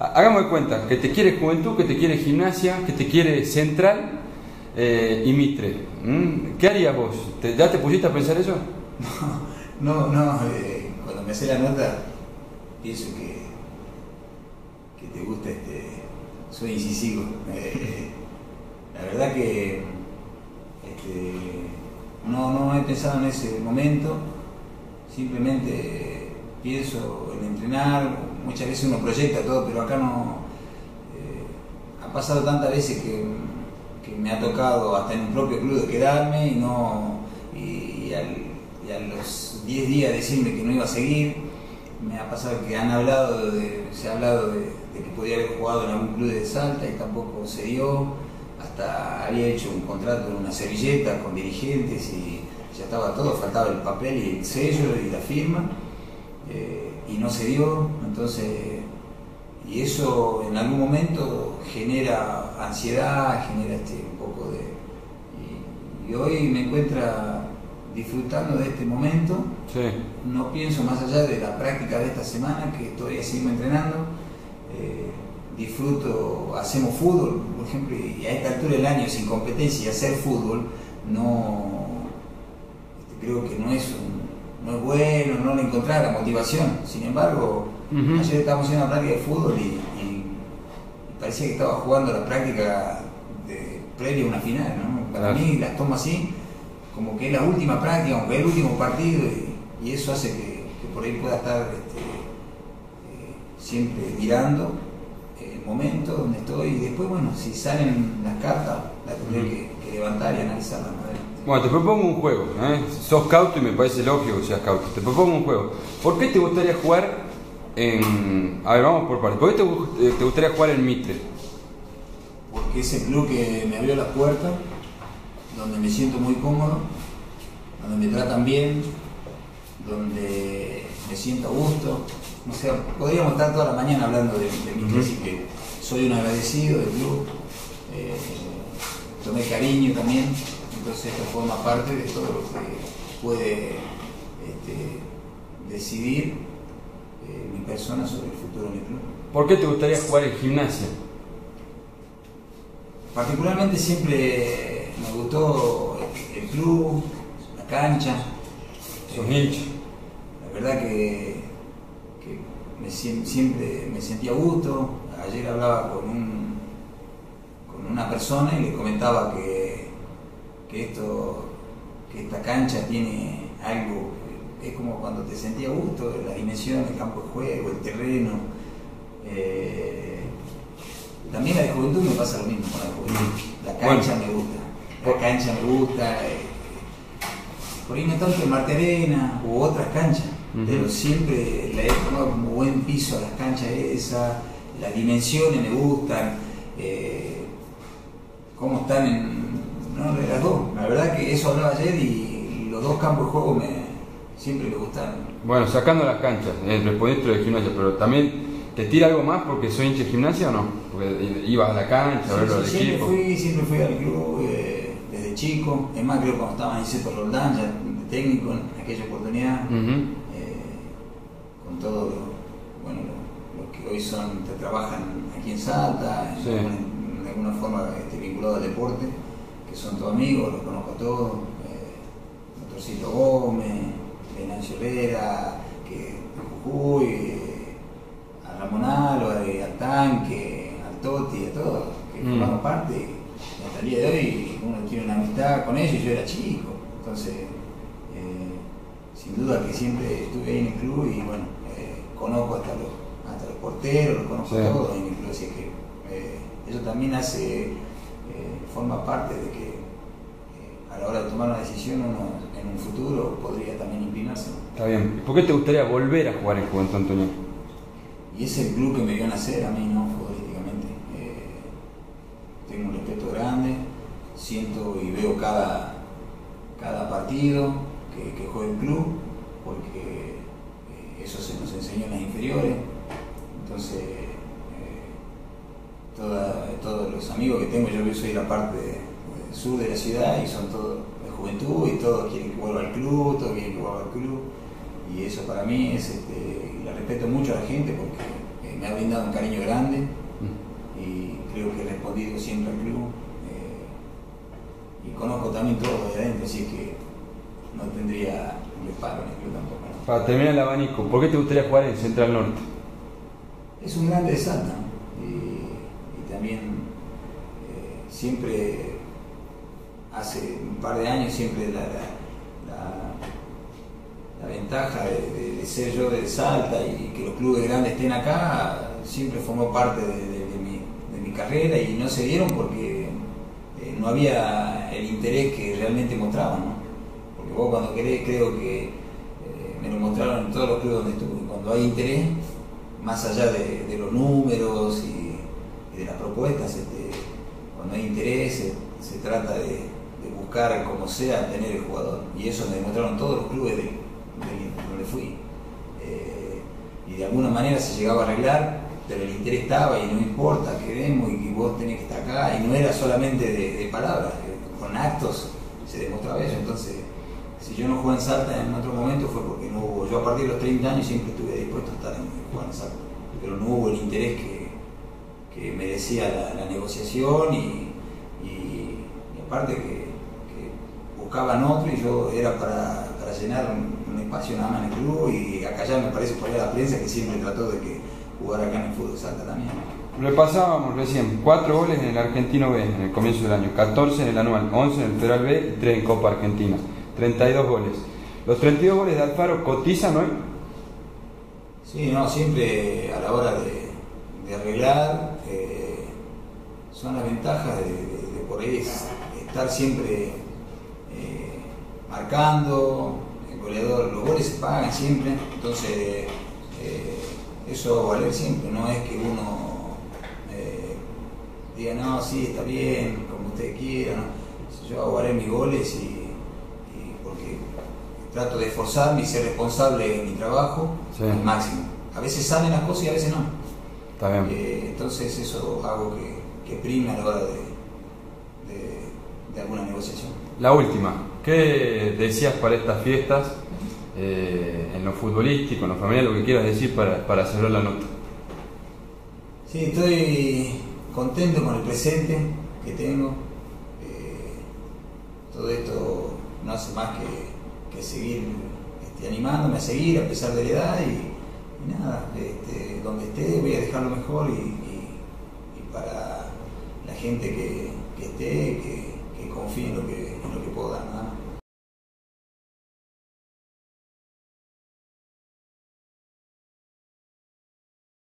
hagamos de cuenta que te quiere Juventud, que te quiere Gimnasia, que te quiere Central eh, y Mitre. ¿Mm? ¿Qué harías vos? ¿Ya te pusiste a pensar eso? No, no, eh, cuando me hace la nota pienso que, que te gusta este. Soy incisivo. Eh, la verdad que este, no, no he pensado en ese momento, simplemente pienso en entrenar, muchas veces uno proyecta todo, pero acá no. eh, ha pasado tantas veces que, me ha tocado hasta en un propio club de quedarme y no. Y a los 10 días decirme que no iba a seguir. Me ha pasado que han hablado de, se ha hablado de, de que podía haber jugado en algún club de Salta y tampoco se dio. Hasta había hecho un contrato en una servilleta con dirigentes y ya estaba todo, faltaba el papel y el sello y la firma. Eh, y no se dio, entonces, y eso en algún momento genera ansiedad, genera este, un poco de... Y, y hoy me encuentra disfrutando de este momento, Sí. no pienso más allá de la práctica de esta semana, que todavía sigo entrenando, eh, disfruto, hacemos fútbol, por ejemplo, y a esta altura del año sin competencia y hacer fútbol, no este, creo que no es, un- no es bueno, no le encontrar la motivación. Sin embargo, Ujú. ayer estábamos haciendo una práctica de fútbol y, y- parecía que estaba jugando la práctica de, previa a una final. ¿no? Para Claro. mí las tomo así, como que es la última práctica, aunque es el último partido, y, y eso hace que, que por ahí pueda estar este, eh, siempre mirando el momento donde estoy y después, bueno, si salen las cartas, las tendré que, que levantar y analizarlas. ¿no? Bueno, te propongo un juego. ¿eh? Sos scout y me parece lógico que seas scout. Te propongo un juego. ¿Por qué te gustaría jugar en. A ver, vamos por partes. ¿Por qué te, eh, te gustaría jugar en Mitre? porque es el club que me abrió las puertas, donde me siento muy cómodo, donde me tratan bien, donde me siento a gusto. O sea, podríamos estar toda la mañana hablando de, de mi Ujú. así que soy un agradecido del club, eh, tomé cariño también, entonces esto forma parte de todo lo que puede este, decidir eh, mi persona sobre el futuro de mi club. ¿Por qué te gustaría jugar en gimnasia? Particularmente siempre me gustó el, club, la cancha. Sos hincha. La verdad que, que me siempre me sentía a gusto. Ayer hablaba con, un, con una persona y le comentaba que, que, esto, que esta cancha tiene algo, es como cuando te sentía a gusto, la dimensión, el campo de juego, el terreno. Eh, también la de juventud me pasa lo mismo con la juventud. La cancha me gusta. La cancha me gusta. eh, por ahí no tanto en Marterena u otras canchas, pero siempre la he tomado como buen piso a las canchas esas, las dimensiones me gustan, eh, cómo están en no, de las dos. La verdad que eso hablaba ayer y los dos campos de juego me, siempre me gustaron. Bueno, sacando las canchas, eh, respondiste lo de gimnasia, pero también te tira algo más porque soy hincha de gimnasia o no? Porque ibas a la cancha a verlo al Sí, siempre equipo. fui, siempre fui al club eh, desde chico, es más creo cuando estaba en Ceto Roldán, ya de técnico en aquella oportunidad. Ujú. eh, con todo lo, bueno, lo, lo que hoy son, te trabajan aquí en Salta, en, Sí. alguna, en alguna forma este, vinculado al deporte, que son todos amigos, los conozco a todos, eh, Motorcito Gómez, Venancio Herrera, que de Jujuy, eh, a Ramón Álvarez, al Tanque, al Toti, a todos, que Mm. formaron parte, y hasta el día de hoy uno tiene una amistad con ellos, yo era chico, entonces eh, sin duda que siempre estuve ahí en el club y bueno, eh, conozco hasta los, hasta los porteros, los conozco Sí. a todos en el club, así que eh, eso también hace, forma parte de que eh, a la hora de tomar una decisión uno en un futuro podría también inclinarse. Está bien. ¿Por qué te gustaría volver a jugar en Juventud Antonio? Y es el club que me vio nacer a mí, ¿no? Futbolísticamente. Eh, tengo un respeto grande, siento y veo cada, cada partido que, que juega el club, porque eh, eso se nos enseñó en las inferiores. Entonces, todos los amigos que tengo, yo soy la parte del sur de la ciudad y son todos de juventud y todos quieren que vuelva al club, todos quieren que vuelva al club. Y eso para mí es, este, le respeto mucho a la gente porque eh, me ha brindado un cariño grande y creo que he respondido siempre al club. y conozco también todo de adentro, así que no tendría reparo en el club tampoco. Para terminar el abanico, ¿por qué te gustaría jugar en Central Norte? Es un grande de Salta y, también eh, siempre, hace un par de años, siempre la, la, ventaja de, ser yo de Salta y que los clubes grandes estén acá, siempre formó parte de, mi, carrera y no se dieron porque eh, no había el interés que realmente mostraban. Porque vos cuando querés, creo que me lo mostraron en todos los clubes donde estuve. Cuando hay interés, más allá de, los números y, de las propuestas, este, cuando hay interés se, trata de, buscar como sea tener el jugador. Y eso me demostraron todos los clubes de, donde fui. Eh, y de alguna manera se llegaba a arreglar, pero el interés estaba y no importa, queremos y, vos tenés que estar acá. Y no era solamente de, palabras, con actos se demostraba eso. Entonces, si yo no jugué en Salta en otro momento fue porque no hubo, yo a partir de los 30 años siempre estuve dispuesto a estar en jugar en Salta, pero no hubo el interés que, que merecía la, negociación y, aparte que, buscaban otro y yo era para, para llenar un, espacio nada más en el club y acá ya me parece por la prensa que siempre trató de que jugara acá en el fútbol Salta también. Repasábamos recién, 4 goles en el Argentino B en el comienzo del año, 14 en el anual, 11 en el Federal B y 3 en Copa Argentina. 32 goles. ¿Los 32 goles de Alfaro cotizan hoy? Sí, no, siempre a la hora de, arreglar son las ventajas de, por ahí estar siempre eh, marcando, el goleador, los goles se pagan siempre, entonces eh, eso va a valer siempre, no es que uno diga, no, sí, está bien, como usted quiera, yo hago valer mis goles y trato de esforzarme y ser responsable en mi trabajo al máximo. A veces salen las cosas y a veces no. Está bien. Eh, entonces eso hago que, que prime a la hora de, de, alguna negociación. La última, ¿qué decías para estas fiestas eh, en lo futbolístico, en lo familiar, lo que quieras decir para, para cerrar la nota? Sí, estoy contento con el presente que tengo. Eh, todo esto no hace más que que seguir este, animándome a seguir a pesar de la edad y, nada, este, donde esté voy a dejarlo mejor y, para gente que, esté, que, confíe en lo que, en lo que puedo.